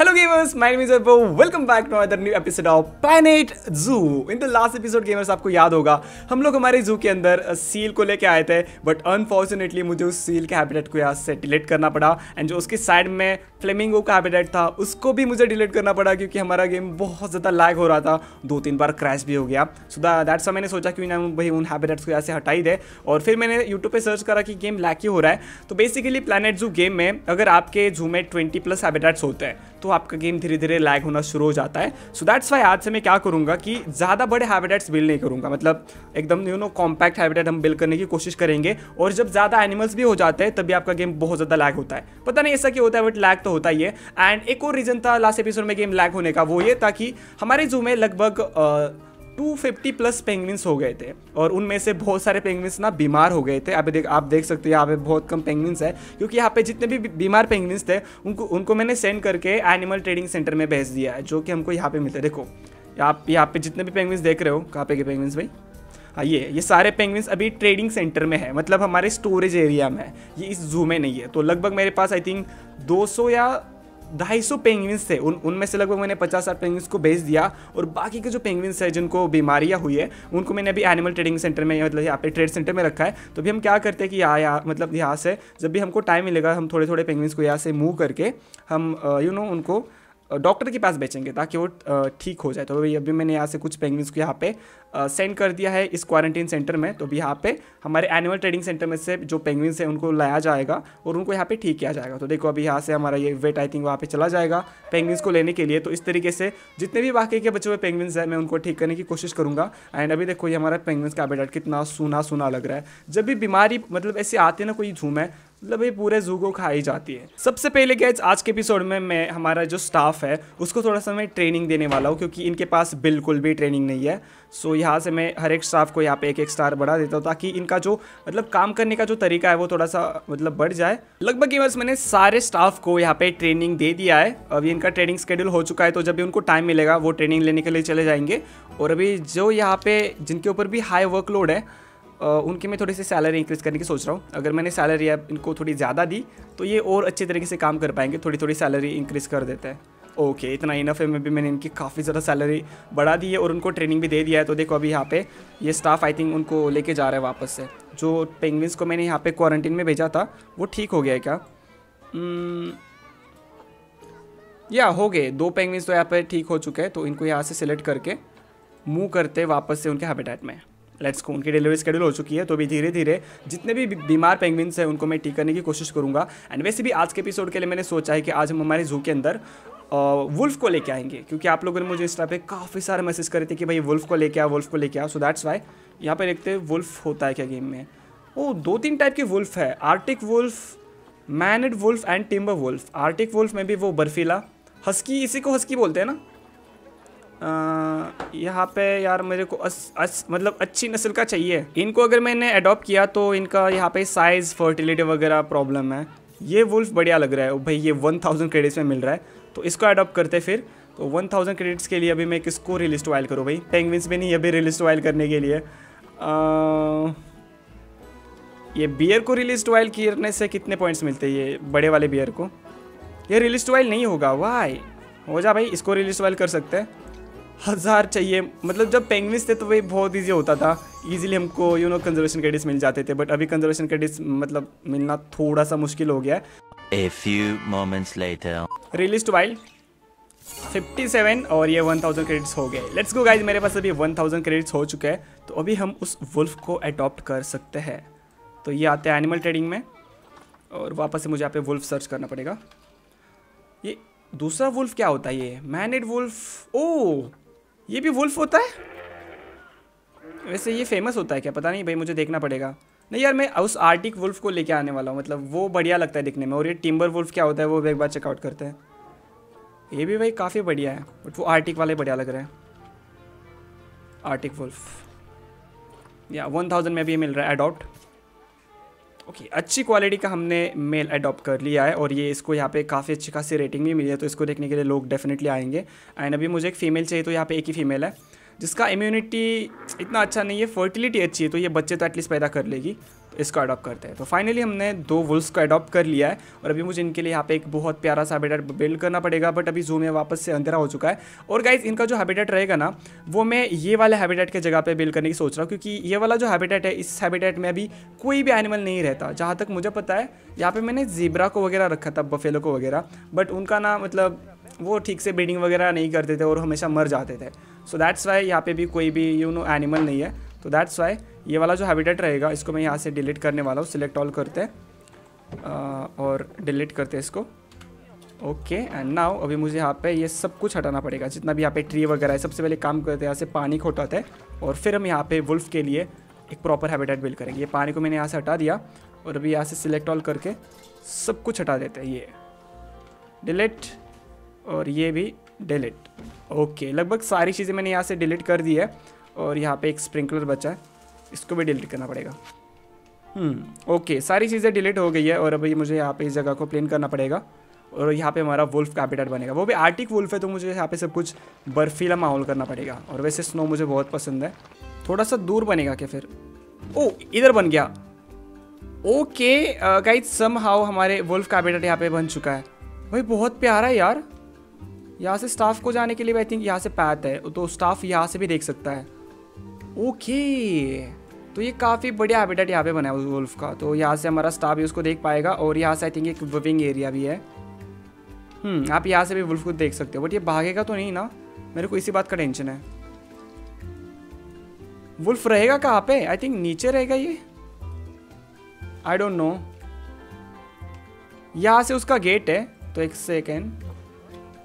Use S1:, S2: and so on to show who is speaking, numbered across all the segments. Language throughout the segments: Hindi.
S1: Hello gamers, my name is Arpo. Welcome back to another new episode of Planet Zoo. In the last episode gamers आपको याद होगा हम लोग हमारे जू के अंदर सील को लेके आए थे बट अनफॉर्चुनेटली मुझे उस सील के हैबिटेट को यहाँ से डिलीट करना पड़ा एंड जो उसके साइड में फ्लेमिंगो का हैबिटेट था उसको भी मुझे डिलीट करना पड़ा क्योंकि हमारा गेम बहुत ज़्यादा लैग हो रहा था। दो तीन बार क्रैश भी हो गया। सो दैट्स मैंने सोचा कि ना भाई उन हैबिटेट्स को यहाँ से हटाई दे। और फिर मैंने यूट्यूब पे सर्च करा कि गेम लैग क्यों हो रहा है। तो बेसिकली प्लानट जू गेम में अगर आपके जू में ट्वेंटी प्लस हैबिटेट्स होते हैं तो आपका गेम धीरे धीरे लैग होना शुरू हो जाता है। सो दैट्स वाई आज से मैं क्या करूँगा कि ज़्यादा बड़े हैबिटेट्स बिल्ड नहीं करूँगा। मतलब एकदम यू नो कॉम्पैक्ट हैबिटेट हम बिल्ड करने की कोशिश करेंगे और जब ज़्यादा एनिमल्स भी हो जाते हैं तभी आपका गेम बहुत ज़्यादा लैग होता है। पता नहीं ऐसा क्यों होता है बट लैग तो होता ही है। एंड एक और रीज़न था लास्ट एपिसोड में गेम लैग होने का, वो ये था कि हमारे जू में लगभग 250 प्लस पेंगविन्स हो गए थे और उनमें से बहुत सारे पेंगविन्स ना बीमार हो गए थे। अभी देख, आप देख सकते हो, यहाँ पे बहुत कम पेंगविन्स है, क्योंकि यहाँ पे जितने भी बीमार पेंगविन्स थे, उनको उनको मैंने सेंड करके एनिमल ट्रेडिंग सेंटर में भेज दिया है, जो कि हमको यहाँ पे मिलते हैं। देखो आप यहाँ पे जितने भी पेंगविन्स देख रहे हो, कहाँ पे के पेंगविन्स भाई? हाँ ये ये सारे पेंगविन्स अभी ट्रेडिंग सेंटर में है मतलब हमारे स्टोरेज एरिया में है। ये इस जू में नहीं है तो लगभग मेरे पास आई थिंक 200 या ढाई सौ पेंगविन्स थे। उन, उनमें से लगभग मैंने पचास साठ पेंगविन्स को बेच दिया और बाकी के जो पेंगविन्स है, जिनको बीमारियाँ हुई है, उनको मैंने अभी एनिमल ट्रेडिंग सेंटर में मतलब यहाँ पे ट्रेड सेंटर में रखा है। तो अभी हम क्या करते हैं कि यहाँ यहाँ मतलब यहाँ से जब भी हमको टाइम मिलेगा, हम थोड़े थोड़े पेंगविन्स को यहाँ से मूव करके हम यू नो उनको डॉक्टर के पास बेचेंगे ताकि वो ठीक हो जाए। तो अभी अभी मैंने यहाँ से कुछ पेंगविन्स को यहाँ पे सेंड कर दिया है इस क्वारंटीन सेंटर में। तो अभी यहाँ पे हमारे एनिमल ट्रेडिंग सेंटर में से जो पेंगविन्स हैं, उनको लाया जाएगा और उनको यहाँ पे ठीक किया जाएगा। तो देखो, अभी यहाँ से हमारा ये वेट आई थिंक वहाँ पे चला जाएगा पेंगविन्स को लेने के लिए। तो इस तरीके से जितने भी बाकी के बचे हुए पेंगविन्स हैं, मैं उनको ठीक करने की कोशिश करूँगा। एंड अभी देखो, ये हमारा पेंगविन्स का बेडाट कितना सूना सूना लग रहा है। जब भी बीमारी मतलब ऐसे आती ना, कोई झूम है मतलब ये पूरे जू को खाई जाती है। सबसे पहले गैज आज के एपिसोड में मैं, हमारा जो स्टाफ है, उसको थोड़ा सा मैं ट्रेनिंग देने वाला हूँ, क्योंकि इनके पास बिल्कुल भी ट्रेनिंग नहीं है। सो यहाँ से मैं हर एक स्टाफ को यहाँ पे एक एक स्टार बढ़ा देता हूँ, ताकि इनका जो मतलब काम करने का जो तरीका है, वो थोड़ा सा मतलब बढ़ जाए। लगभग बस मैंने सारे स्टाफ को यहाँ पे ट्रेनिंग दे दिया है। अभी इनका ट्रेनिंग स्केड्यूल हो चुका है तो जब भी उनको टाइम मिलेगा, वो ट्रेनिंग लेने के लिए चले जाएँगे। और अभी जो यहाँ पे, जिनके ऊपर भी हाई वर्कलोड है उनकी मैं थोड़ी सी सैलरी इंक्रीज़ करने की सोच रहा हूँ। अगर मैंने सैलरी अब इनको थोड़ी ज़्यादा दी तो ये और अच्छे तरीके से काम कर पाएँगे थोड़ी थोड़ी सैलरी इंक्रीज़ कर देते हैं। ओके okay, इतना इनफ है में भी मैंने इनकी काफ़ी ज़्यादा सैलरी बढ़ा दी है और उनको ट्रेनिंग भी दे दिया है। तो देखो अभी यहाँ पे ये स्टाफ आई थिंक उनको लेके जा रहा है वापस से। जो पेंगविंस को मैंने यहाँ पे क्वारंटीन में भेजा था वो ठीक हो गया है क्या? Hmm, या हो गए। दो पेंगविंस तो यहाँ पे ठीक हो चुके हैं तो इनको यहाँ से सिलेक्ट करके मूव करते वापस से उनके हैबिटेट में। लेट्स को उनकी डिलीवरी शेड्यूल हो चुकी है तो अभी धीरे धीरे जितने भी बीमार पेंगविन्स हैं, उनको मैं ठीक करने की कोशिश करूँगा। एंड वैसे भी आज के एपिसोड के लिए मैंने सोचा है कि आज हम हमारे जू के अंदर वुल्फ को लेके आएँगे। क्योंकि आप लोगों ने मुझे इंस्टा पे काफ़ी सारे मैसेज करे थे कि भाई वुल्फ को लेके आओ वुल्फ को लेके आओ सो दैट्स वाई यहाँ पे देखते हैं वुल्फ होता है क्या गेम में। ओ दो तीन टाइप के वुल्फ है। Arctic wolf maned wolf and timber wolf Arctic wolf में भी वो बर्फीला। हस्की इसी को हस्की बोलते हैं ना? यहाँ पे यार मेरे को अस, अस, मतलब अच्छी नस्ल का चाहिए। इनको अगर मैंने अडॉप्ट किया तो इनका यहाँ पे साइज़ फर्टिलिटी वगैरह प्रॉब्लम है। ये वुल्फ बढ़िया लग रहा है। भाई ये वन थाउज़ेंड क्रेडिट्स में मिल रहा है। तो इसको अडॉप्ट करते फिर। तो वन थाउज़ेंड क्रेडिट्स के लिए अभी मैं किसको रिलिस्ट वाइल करूँ भाई? पेंगविंस भी नहीं अभी रिलिस्ट वाइल करने के लिए। आ, ये बियर को रिलिस्ट वाइल करने से कितने पॉइंट्स मिलते हैं ये बड़े वाले बियर को? ये रिलिस्ट वाइल नहीं होगा। वाई हो जा भाई इसको रिलिस्ट वाइल कर सकते हैं। हज़ार चाहिए। मतलब जब पेंगविस थे तो वही बहुत ईजी होता था। ईजिली हमको यू नो कंजर्वेशन क्रेडिट्स मिल जाते थे बट अभी कंजर्वेशन क्रेडिट्स मतलब मिलना थोड़ा सा मुश्किल हो गया है। A few moments later. Released while 57 और ये 1000 क्रेडिट्स हो गए। लेट्स गो गाइज़ मेरे पास अभी 1000 क्रेडिट्स हो चुके हैं। तो अभी हम उस वुल्फ को अडॉप्ट कर सकते हैं। तो ये आते हैं एनिमल ट्रेडिंग में और वापस से मुझे यहाँ पे वुल्फ सर्च करना पड़ेगा। ये दूसरा वुल्फ क्या होता है ये? मैनेड वुल्फ ओ ये भी वुल्फ होता है? वैसे ये फ़ेमस होता है क्या? पता नहीं, भाई, मुझे देखना पड़ेगा। नहीं यार, मैं उस आर्टिक वुल्फ को लेके आने वाला हूँ। मतलब वो बढ़िया लगता है दिखने में। और ये टिम्बर वुल्फ क्या होता है, वो एक बार चेकआउट करते हैं। ये भी भाई काफ़ी बढ़िया है। बट वो आर्टिक वाले बढ़िया लग रहे हैं। Arctic wolf. या वन थाउज़ेंड में भी ये मिल रहा है अडॉप्ट ओके okay, अच्छी क्वालिटी का हमने मेल अडॉप्ट कर लिया है और ये इसको यहाँ पे काफ़ी अच्छी खासी रेटिंग भी मिली है तो इसको देखने के लिए लोग डेफिनेटली आएँगे। एंड अभी मुझे एक फ़ीमेल चाहिए तो यहाँ पे एक ही फीमेल है जिसका इम्यूनिटी इतना अच्छा नहीं है फर्टिलिटी अच्छी है तो ये बच्चे तो एटलीस्ट पैदा कर लेगी। इसको अडॉप्ट करते हैं। तो फाइनली हमने दो वुल्स को अडॉप्ट कर लिया है और अभी मुझे इनके लिए यहाँ पे एक बहुत प्यारा सा हैबिटेट बिल्ड करना पड़ेगा बट अभी जू में वापस से अंधेरा हो चुका है। और गाइज़ इनका जो हैबिटेट रहेगा ना, वो मैं ये वाले हैबिटेट के जगह पे बिल्ड करने की सोच रहा हूँ, क्योंकि ये वाला जो हैबिटेट है, इस हैबिटेट में अभी कोई भी एनिमल नहीं रहता। जहाँ तक मुझे पता है, यहाँ पर मैंने जीब्रा को वगैरह रखा था बफेलो को वगैरह बट उनका ना मतलब वो ठीक से ब्रीडिंग वगैरह नहीं करते थे और हमेशा मर जाते थे। सो दैट्स वाई यहाँ पे भी कोई भी यू नो एनिमल नहीं है। तो दैट्स वाई ये वाला जो हैबिटेट रहेगा, इसको मैं यहाँ से डिलीट करने वाला हूँ। सिलेक्ट ऑल करते हैं। और डिलीट करते हैं इसको। ओके एंड नाउ अभी मुझे यहाँ पे ये सब कुछ हटाना पड़ेगा। जितना भी यहाँ पे ट्री वगैरह है, सबसे पहले काम करते हैं, यहाँ से पानी खोटाते हैं। और फिर हम यहाँ पे वुल्फ के लिए एक प्रॉपर हैबिटेट बिल्ड करेंगे। ये पानी को मैंने यहाँ से हटा दिया और अभी यहाँ से सिलेक्ट ऑल करके सब कुछ हटा देते हैं। ये डिलीट और ये भी डिलीट ओके लगभग सारी चीज़ें मैंने यहाँ से डिलीट कर दी है। और यहाँ पे एक स्प्रिंकलर बचा है। इसको भी डिलीट करना पड़ेगा। हम्म। ओके सारी चीज़ें डिलीट हो गई है और अभी मुझे यहाँ पे इस जगह को प्लेन करना पड़ेगा और यहाँ पे हमारा वुल्फ कैपिटल बनेगा। वो भी आर्टिक वुल्फ है तो मुझे यहाँ पे सब कुछ बर्फीला माहौल करना पड़ेगा और वैसे स्नो मुझे बहुत पसंद है। थोड़ा सा दूर बनेगा क्या फिर? ओ इधर बन गया। ओके गाइज़ सम हाउ हमारे वुल्फ कैपिटल यहाँ पे बन चुका है। भाई बहुत प्यारा है यार। यहाँ से स्टाफ को जाने के लिए आई थिंक यहाँ से पैथ है तो स्टाफ यहाँ से भी देख सकता है। ओके तो ये काफ़ी बढ़िया हैबिटेट यहाँ पे बना है वुल्फ का। तो यहाँ से हमारा स्टाफ भी उसको देख पाएगा और यहाँ से आई थिंक एक विविंग एरिया भी है। हम्म आप यहाँ से भी वुल्फ को देख सकते हो बट ये भागेगा तो नहीं ना? मेरे को इसी बात का टेंशन है। वुल्फ रहेगा कहाँ पे? आई थिंक नीचे रहेगा ये। आई डोंट नो यहाँ से उसका गेट है तो एक सेकेंड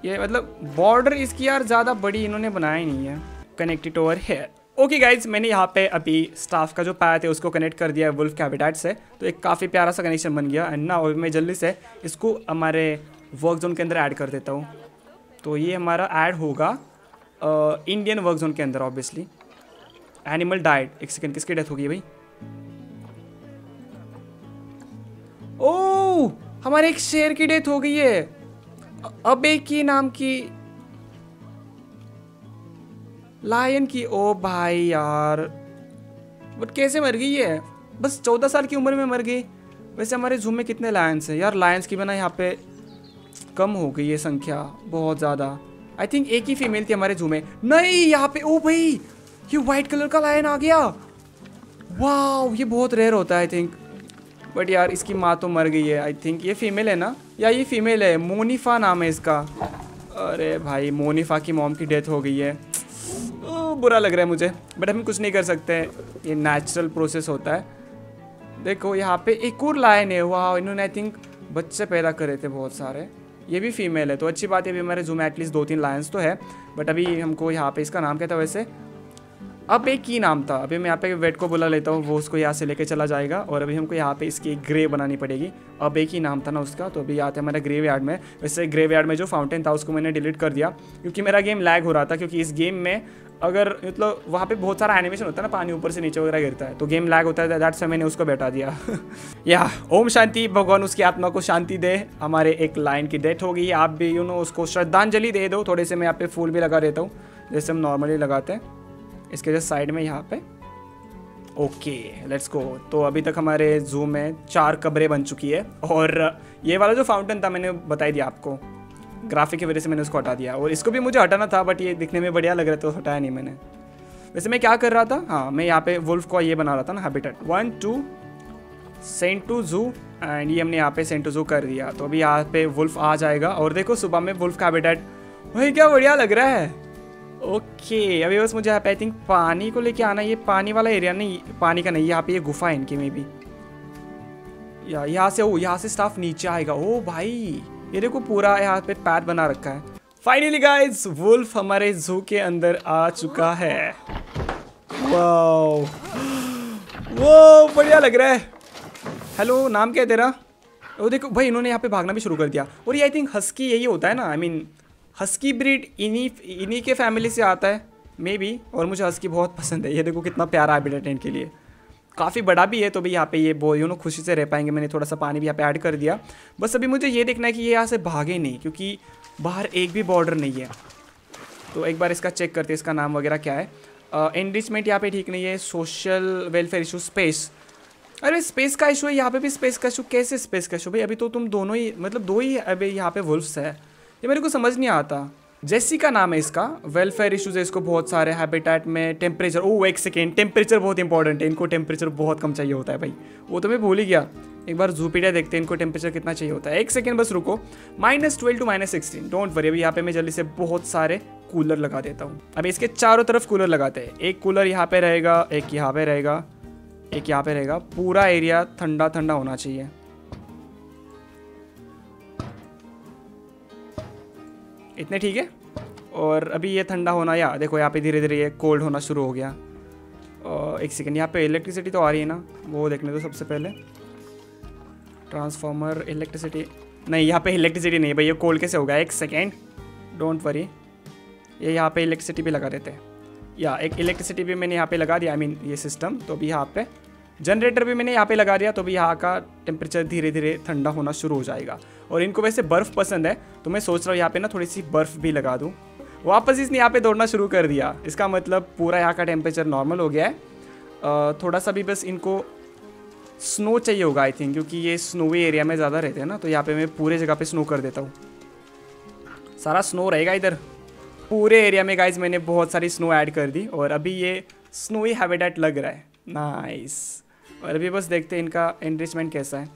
S1: ये मतलब बॉर्डर इसकी यार ज़्यादा बड़ी इन्होंने बनाया ही नहीं है। कनेक्टेड ओवर है ओके गाइज़ मैंने यहाँ पे अभी स्टाफ का जो पाया थे, उसको कनेक्ट कर दिया है वुल्फ कैबिटेट से। तो एक काफ़ी प्यारा सा कनेक्शन बन गया। एंड ना मैं जल्दी से इसको हमारे वर्क जोन के अंदर ऐड कर देता हूँ। तो ये हमारा ऐड होगा इंडियन वर्क जोन के अंदर ऑब्वियसली एनिमल डाइट एक सेकेंड किसकी डेथ होगी भाई? ओ हमारे एक शेर की डेथ हो गई है। अबे की नाम की लायन की, ओ भाई यार बट कैसे मर गई है? बस चौदह साल की उम्र में मर गई। वैसे हमारे जूम में कितने लायंस हैं? यार लायंस की बना यहाँ पे कम हो गई है संख्या बहुत ज़्यादा। आई थिंक एक ही फीमेल थी हमारे जू में। नहीं, यहाँ पे, ओ भाई, ये व्हाइट कलर का लायन आ गया। वाह ये बहुत रेयर होता है आई थिंक बट यार, इसकी माँ तो मर गई है आई थिंक ये फीमेल है ना? या ये फीमेल है? मोनिफा नाम है इसका। अरे भाई मोनिफा की मॉम की डेथ हो गई है। बुरा लग रहा है मुझे बट हम कुछ नहीं कर सकते हैं। ये नेचुरल प्रोसेस होता है। देखो, यहाँ पे एक और लाइन है वाह इन्होंने आई थिंक बच्चे पैदा करे थे बहुत सारे। ये भी फीमेल है तो अच्छी बात है, अभी हमारे जूम एटलीस्ट दो तीन लायंस तो है बट अभी हमको यहाँ पे इसका नाम क्या था वैसे? अब एक की नाम था। अभी मैं यहाँ पे वेट को बुला लेता हूँ, वो उसको यहाँ से लेके चला जाएगा, और अभी हमको यहाँ पे इसकी एक ग्रे बनानी पड़ेगी। अब एक ही नाम था ना उसका तो अभी आते हैं हमारा ग्रेव यार्ड में। वैसे ग्रेव यार्ड में जो फाउंटेन था, उसको मैंने डिलीट कर दिया, क्योंकि मेरा गेम लैग हो रहा था, क्योंकि इस गेम में अगर मतलब वहाँ पे बहुत सारा एनिमेशन होता है ना, पानी ऊपर से नीचे वगैरह गिरता है तो गेम लैग होता है दैट से मैंने उसको बैठा दिया। या, ओम शांति, भगवान उसकी आत्मा को शांति दे। हमारे एक लाइन की डेथ हो गई आप भी यू नो उसको श्रद्धांजलि दे दो। थोड़े से मैं यहाँ पे फूल भी लगा देता हूँ, जैसे हम नॉर्मली लगाते हैं। इसके जस्ट साइड में यहाँ पे। ओके लेट्स गो तो अभी तक हमारे जू में चार कब्रें बन चुकी है। और ये वाला जो फाउंटेन था, मैंने बताई दिया आपको। ग्राफिक की वजह से मैंने उसको हटा दिया। और इसको भी मुझे हटाना था बट ये दिखने में बढ़िया लग रहा था तो हटाया नहीं मैंने। वैसे मैं क्या कर रहा था? हाँ मैं यहाँ पे वुल्फ को ये बना रहा था ना habitat one to sent to zoo and ये हमने यहाँ पे सेंट टू जू कर दिया। तो अभी यहाँ पे वुल्फ आ जाएगा, और देखो सुबह में वुल्फ का हैबिटेट भाई, क्या बढ़िया लग रहा है। ओके अभी बस मुझे यहाँ पे आई थिंक पानी को लेके आना ये पानी वाला एरिया नहीं, पानी का नहीं, यहाँ पे ये गुफा है इनकी में या, यहाँ से, ओ, यहाँ से स्टाफ नीचे आएगा। ओ, भाई। ये देखो पूरा यहाँ पे पैथ बना रखा है। फाइनली गाइज़ वुल्फ हमारे जू के अंदर आ चुका है। वो बढ़िया लग रहा है। हेलो नाम क्या है तेरा? वो देखो, भाई, इन्होंने यहाँ पे भागना भी शुरू कर दिया। और ये आई थिंक हस्की यही होता है ना आई मीन हस्की ब्रीड इन्हीं इन्हीं के फैमिली से आता है मे बी और मुझे हस्की बहुत पसंद है। ये देखो कितना प्यारा है के लिए। काफ़ी बड़ा भी है तो भी यहाँ पे ये बो यू नो खुशी से रह पाएँगे। मैंने थोड़ा सा पानी भी यहाँ पे ऐड कर दिया। बस अभी मुझे ये देखना है कि ये यहाँ से भागे नहीं, क्योंकि बाहर एक भी बॉर्डर नहीं है। तो एक बार इसका चेक करते हैं, इसका नाम वगैरह क्या है। एनरिचमेंट यहाँ पे ठीक नहीं है सोशल वेलफेयर इशू स्पेस अरे स्पेस का इशू है, यहाँ पे भी स्पेस का इशू कैसे स्पेस का इशू भाई, अभी तो तुम दोनों ही मतलब दो ही अभी यहाँ पे वुल्फ्स है। ये मेरे को समझ नहीं आता। जैसी का नाम है इसका वेलफेयर इशूज है इसको बहुत सारे हैबिटेट में टेम्परेचर ओ एक सेकेंड टेम्परेचर बहुत इंपॉर्टेंट है, इनको टेम्परेचर बहुत कम चाहिए होता है भाई। वो तो मैं भूल ही गया। एक बार जूपीडिया देखते हैं, इनको टेम्परेचर कितना चाहिए होता है। एक सेकेंड बस रुको। Minus twelve to minus sixteen don't worry अभी यहाँ पे मैं जल्दी से बहुत सारे कूलर लगा देता हूँ। अब इसके चारों तरफ़ कूलर लगाते हैं। एक कूलर यहाँ पे रहेगा, एक यहाँ पे रहेगा, एक यहाँ पे रहेगा। पूरा एरिया ठंडा ठंडा होना चाहिए। इतने ठीक है? और अभी ये ठंडा होना या देखो यहाँ पे धीरे धीरे ये कोल्ड होना शुरू हो गया। और एक सेकेंड यहाँ पे इलेक्ट्रिसिटी तो आ रही है ना? वो देखने दो सबसे पहले। ट्रांसफार्मर इलेक्ट्रिसिटी नहीं यहाँ पे इलेक्ट्रिसिटी नहीं भाई ये कोल्ड कैसे होगा? एक सेकेंड डोंट वरी ये यहाँ पे इलेक्ट्रिसिटी भी लगा देते हैं। या एक इलेक्ट्रिसिटी भी मैंने यहाँ पे लगा दिया आई I मीन mean, ये सिस्टम तो भी यहाँ पे। जनरेटर भी मैंने यहाँ पे लगा दिया तो भी यहाँ का टेम्परेचर धीरे धीरे ठंडा होना शुरू हो जाएगा। और इनको वैसे बर्फ़ पसंद है तो मैं सोच रहा हूँ यहाँ पे ना थोड़ी सी बर्फ़ भी लगा दूँ। वापस इसने यहाँ पे दौड़ना शुरू कर दिया। इसका मतलब पूरा यहाँ का टेम्परेचर नॉर्मल हो गया है। थोड़ा सा भी बस इनको स्नो चाहिए होगा आई थिंक क्योंकि ये स्नोवी एरिया में ज़्यादा रहते हैं ना तो यहाँ पे मैं पूरे जगह पे स्नो कर देता हूँ। सारा स्नो रहेगा इधर। पूरे एरिया में गाइज़ मैंने बहुत सारी स्नो ऐड कर दी और अभी ये स्नोई हैबिटेट लग रहा है। नाइस और अभी बस देखते हैं इनका एनरिचमेंट कैसा है।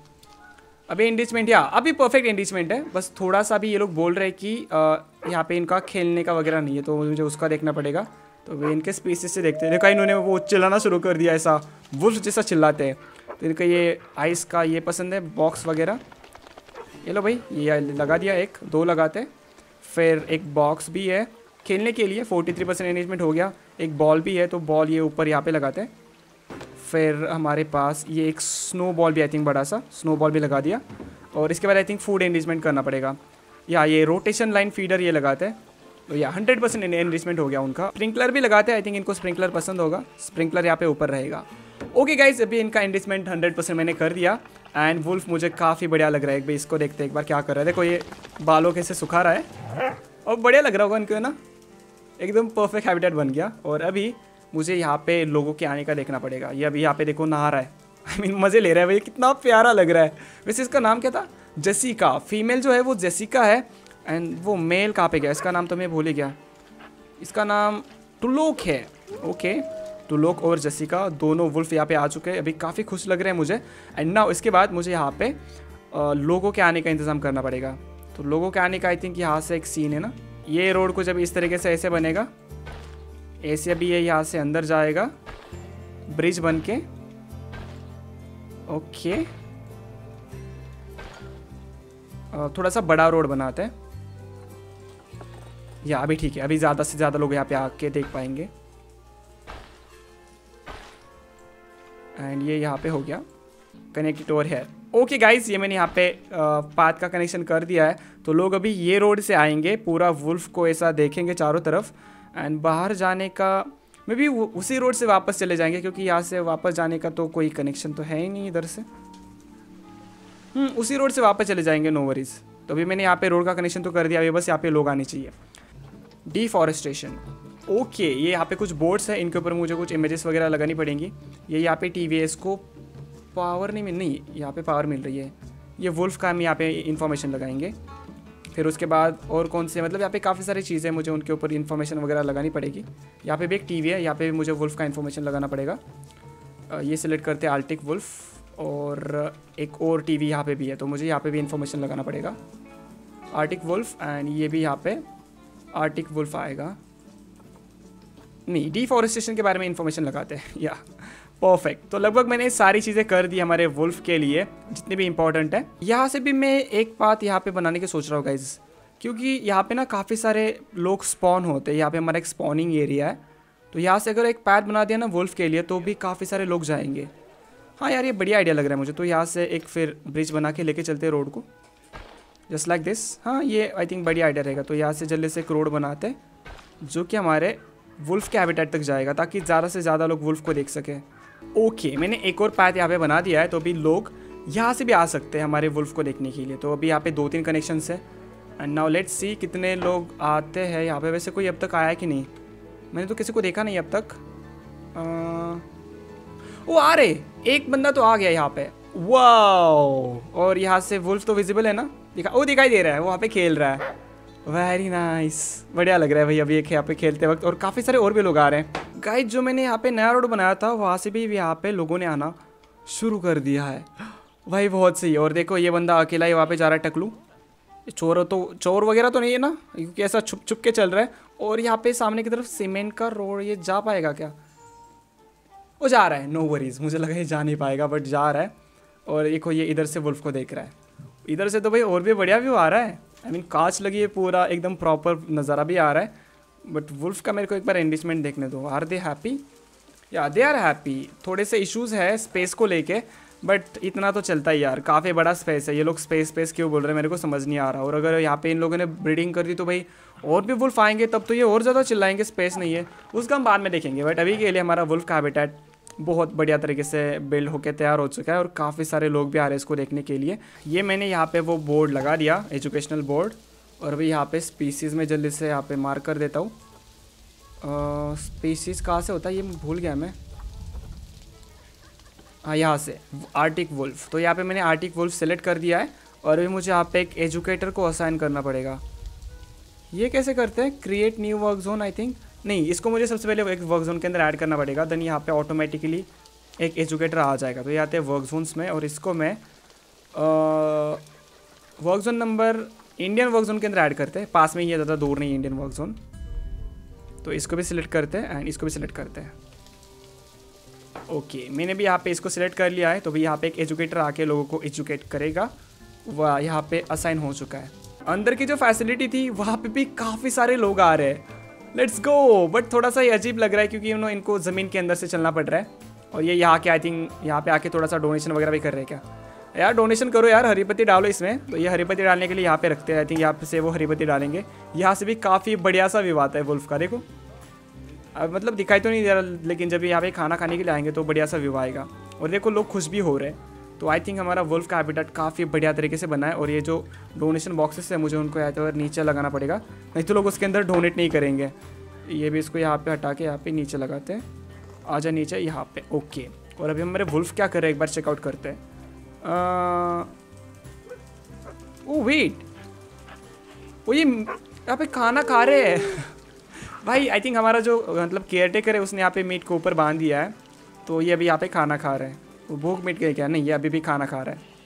S1: अभी इंडिचमेंट या, अभी परफेक्ट इंडिचमेंट है। बस थोड़ा सा भी ये लोग बोल रहे हैं कि यहाँ पे इनका खेलने का वगैरह नहीं है तो मुझे उसका देखना पड़ेगा। तो वे इनके स्पीसीज से देखते हैं। देखा इन्होंने वो चिल्लाना शुरू कर दिया ऐसा वुल्फ जैसा चिल्लाते हैं। तो इनका ये आइस का ये पसंद है बॉक्स वगैरह। ये लो भाई, ये लगा दिया एक, दो लगाते। फिर एक बॉक्स भी है। खेलने के लिए फोर्टी थ्री परसेंट एंगेजमेंट हो गया। एक बॉल भी है तो बॉल ये ऊपर यहाँ पे लगाते। हैं फिर हमारे पास ये एक स्नो बॉल भी आई थिंक बड़ा सा स्नो बॉल भी लगा दिया। और इसके बाद आई थिंक फ़ूड एनरिचमेंट करना पड़ेगा। या ये रोटेशन लाइन फीडर ये लगाते हैं। तो या हंड्रेड परसेंट एनरिचमेंट हो गया उनका। स्प्रिंकलर भी लगाते हैं आई थिंक इनको स्प्रिंकलर पसंद होगा। स्प्रिंकलर यहाँ पे ऊपर रहेगा। ओके गाइज़ अभी इनका एनरिचमेंट हंड्रेड परसेंट मैंने कर दिया। एंड वुल्फ मुझे काफ़ी बढ़िया लग रहा है। भाई इसको देखते एक बार क्या कर रहा है। देखो, ये बालों कैसे सुखा रहा है। और बढ़िया लग रहा होगा इनको, है ना? एकदम परफेक्ट हैबिटेट बन गया। और अभी मुझे यहाँ पे लोगों के आने का देखना पड़ेगा। ये अभी यहाँ पे देखो नहा रहा है। आई I मीन mean, मज़े ले रहा है भाई कितना प्यारा लग रहा है। वैसे इसका नाम क्या था? जेसिका। फीमेल जो है वो जेसिका है एंड वो मेल कहाँ पे गया? इसका नाम तो मैं भूल ही गया। इसका नाम टुलोक है। ओके टुलोक और जसिका दोनों वुल्फ यहाँ पे आ चुके हैं। अभी काफ़ी खुश लग रहे हैं मुझे। एंड ना इसके बाद मुझे यहाँ पे लोगों के आने का इंतज़ाम करना पड़ेगा। तो लोगों के आने का आई थिंक यहाँ से एक सीन है ना? ये रोड को जब इस तरीके से ऐसे बनेगा ऐसे अभी ये यहाँ से अंदर जाएगा। ब्रिज बन के ओके। थोड़ा सा बड़ा रोड बनाते हैं। या अभी ठीक है, अभी ज़्यादा से ज़्यादा लोग यहाँ पे आके देख पाएँगे। एंड ये यहाँ पे हो गया। कनेक्टेड ओवर है ओके गाइस ये मैंने यहाँ पे पाथ का कनेक्शन कर दिया है। तो लोग अभी ये रोड से आएँगे, पूरा वुल्फ को ऐसा देखेंगे चारों तरफ़। एंड बाहर जाने का, मे भी उसी रोड से वापस चले जाएँगे, क्योंकि यहाँ से वापस जाने का तो कोई कनेक्शन तो है ही नहीं इधर से। हम्म उसी रोड से वापस चले जाएँगे नो वरीज तो अभी मैंने यहाँ पे रोड का कनेक्शन तो कर दिया, अभी बस यहाँ पे लोग आने चाहिए। डिफॉरेस्टेशन ओके ये यहाँ पे कुछ बोर्ड्स हैं, इनके ऊपर मुझे कुछ इमेजेस वगैरह लगानी पड़ेंगी। ये यहाँ पे टी को पावर नहीं मिल, नहीं, यहाँ पे पावर मिल रही है। ये वुल्फ का हम यहाँ पे इन्फॉर्मेशन लगाएँगे। फिर उसके बाद और कौन से मतलब यहाँ पे काफ़ी सारी चीज़ें मुझे उनके ऊपर इन्फॉर्मेशन वगैरह लगानी पड़ेगी। यहाँ पे भी एक टीवी है, यहाँ पे भी मुझे वुल्फ का इन्फॉर्मेशन लगाना पड़ेगा। ये सिलेक्ट करते हैं आल्टिक वुल्फ और एक और टीवी यहाँ पे भी है तो मुझे यहाँ पे भी इन्फॉर्मेशन लगाना पड़ेगा। आर्टिक वुल्फ एंड ये भी यहाँ पे आर्टिक वुल्फ आएगा। नहीं डिफॉरेस्टेशन के बारे में इन्फॉर्मेशन लगाते हैं, या। परफेक्ट तो लगभग मैंने सारी चीज़ें कर दी हमारे वुल्फ के लिए, जितने भी इंपॉर्टेंट है। यहाँ से भी मैं एक बात यहाँ पे बनाने की सोच रहा हूँ गाइज़ क्योंकि यहाँ पे ना काफ़ी सारे लोग स्पॉन होते हैं। यहाँ पे हमारा एक स्पॉनिंग एरिया है। तो यहाँ से अगर एक पैथ बना दिया ना वुल्फ के लिए तो भी काफ़ी सारे लोग जाएँगे। हाँ यार, ये बढ़िया आइडिया लग रहा है मुझे। तो यहाँ से एक फिर ब्रिज बना के लेके चलते हैं रोड को। जस्ट लाइक दिस हाँ ये आई थिंक बढ़िया आइडिया रहेगा। तो यहाँ से जल्दी से एक रोड बनाते जो कि हमारे वुल्फ के हैबिटेट तक जाएगा, ताकि ज़्यादा से ज़्यादा लोग वुल्फ को देख सकें। ओके मैंने एक और पाथ यहाँ पे बना दिया है तो अभी लोग यहाँ से भी आ सकते हैं हमारे वुल्फ को देखने के लिए। तो अभी यहाँ पे दो तीन कनेक्शन है। एंड नाउ लेट्स सी कितने लोग आते हैं यहाँ पे। वैसे कोई अब तक आया कि नहीं? मैंने तो किसी को देखा नहीं अब तक। वो आ रहे! एक बंदा तो आ गया यहाँ पे। वाओ और यहाँ से वुल्फ तो विजिबल है ना? दिखा वो दिखाई दे रहा है, वो वहाँ पे खेल रहा है। वेरी नाइस बढ़िया लग रहा है भाई, अभी एक यहाँ पे खेलते वक्त। और काफ़ी सारे और भी लोग आ रहे हैं। गाइस जो मैंने यहाँ पे नया रोड बनाया था, वहाँ से भी यहाँ पे लोगों ने आना शुरू कर दिया है। भाई, बहुत सही और देखो, ये बंदा अकेला ही वहाँ पे जा रहा है टकलू। चोर तो चोर वगैरह तो नहीं है ना? क्योंकि ऐसा छुप छुप के चल रहा है। और यहाँ पे सामने की तरफ़ सीमेंट का रोड ये जा पाएगा क्या? वो जा रहा है। नो वरीज मुझे लगा ये जा नहीं पाएगा बट जा रहा है। और देखो, ये इधर से वुल्फ को देख रहा है। इधर से तो भाई और भी बढ़िया व्यू आ रहा है। आई मीन कांच लगी है पूरा, एकदम प्रॉपर नज़ारा भी आ रहा है बट वुल्फ का मेरे को एक बार एंडिसमेंट देखने दो। आर दे हैप्पी या दे आर हैप्पी थोड़े से इश्यूज़ है स्पेस को लेके बट इतना तो चलता ही यार। काफ़ी बड़ा स्पेस है। ये लोग स्पेस स्पेस क्यों बोल रहे हैं? मेरे को समझ नहीं आ रहा। और अगर यहाँ पे इन लोगों ने ब्रीडिंग कर दी तो भाई और भी वुल्फ आएँगे, तब तो ये और ज़्यादा चिल्लाएँगे। स्पेस नहीं है। उसका हम बाद में देखेंगे बट अभी के लिए हमारा वुल्फ का हैबिटेट बहुत बढ़िया तरीके से बिल्ड होकर तैयार हो चुका है और काफ़ी सारे लोग भी आ रहे हैं इसको देखने के लिए। ये मैंने यहाँ पे वो बोर्ड लगा दिया एजुकेशनल बोर्ड और अभी यहाँ पे स्पीसीज़ में जल्दी से यहाँ पे मार्क कर देता हूँ। स्पीसीज़ कहाँ से होता है? ये भूल गया मैं। हाँ यहाँ से आर्टिक वुल्फ तो यहाँ पे मैंने आर्टिक वुल्फ सेलेक्ट कर दिया है और अभी मुझे यहाँ पे एक एजुकेटर को असाइन करना पड़ेगा। ये कैसे करते हैं? Create new work zone I think नहीं, इसको मुझे सबसे पहले एक वर्क जोन के अंदर ऐड करना पड़ेगा देन यहाँ पे ऑटोमेटिकली एक एजुकेटर आ जाएगा। तो ये आते हैं वर्क जोन्स में, और इसको मैं work zone number Indian work zone के अंदर ऐड करते हैं। पास में ही ज़्यादा दूर नहीं इंडियन वर्क जोन तो इसको भी सिलेक्ट करते हैं एंड इसको भी सिलेक्ट करते हैं। ओके मैंने भी यहाँ पे इसको सिलेक्ट कर लिया है तो भी यहाँ पे एक एजुकेटर आके लोगों को एजुकेट करेगा। वह यहाँ पे असाइन हो चुका है। अंदर की जो फैसिलिटी थी, वहाँ पे भी काफ़ी सारे लोग आ रहे हैं। लेट्स गो बट थोड़ा सा ये अजीब लग रहा है क्योंकि उन्होंने इनको ज़मीन के अंदर से चलना पड़ रहा है। और ये यहाँ के आई थिंक यहाँ पे आके थोड़ा सा डोनेशन वगैरह भी कर रहे हैं क्या? यार डोनेशन करो यार, हरीपति डालो इसमें। तो ये हरीपति डालने के लिए यहाँ पे रखते हैं। आई थिंक यहाँ से वो हरीपति डालेंगे। यहाँ से भी काफ़ी बढ़िया सा व्यू आता है वुल्फ का, देखो। अब मतलब दिखाई तो नहीं दे रहा, लेकिन जब यहाँ पे खाना खाने के लिए आएँगे तो बढ़िया सा व्यू आएगा। और देखो, लोग खुश भी हो रहे हैं। तो आई थिंक हमारा वुल्फ का हैबिटेट काफ़ी बढ़िया तरीके से बना है और ये जो डोनेशन बॉक्सेस है, मुझे उनको यहाँ तो नीचे लगाना पड़ेगा। नहीं तो लोग उसके अंदर डोनेट नहीं करेंगे। ये भी इसको यहाँ पे हटा के यहाँ पे नीचे लगाते हैं। आ जाए नीचे, यहाँ पे ओके और अभी हमारे वुल्फ क्या कर रहे हैं? एक बार चेकआउट करते हैं। ओ वेट वो ये यहाँ पे खाना खा रहे हैं। भाई आई थिंक हमारा जो मतलब केयर टेकर है, उसने यहाँ पे मीट को ऊपर बाँध दिया है। तो ये अभी यहाँ पे खाना खा रहे हैं। वो भूख मीट के क्या? नहीं ये अभी भी खाना खा रहा है।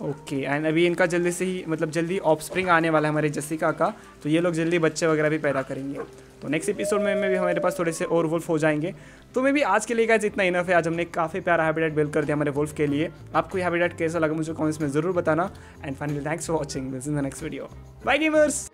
S1: ओके एंड अभी इनका जल्दी से ही मतलब जल्दी ऑफ़ स्प्रिंग आने वाला है हमारे जसिका का तो ये लोग जल्दी बच्चे वगैरह भी पैदा करेंगे। तो नेक्स्ट एपिसोड में, में भी हमारे पास थोड़े से और वुल्फ हो जाएँगे। तो मे भी आज के लिए गाइज़ इतना इनफ है। आज हमने काफ़ी प्यारा हैबिटेट बिल्ड कर दिया हमारे वुल्फ के लिए। आपको हैबिटेट कैसा लगा मुझे कमेंट्स में ज़रूर बताना। And finally thanks for watching this in the next video bye gamers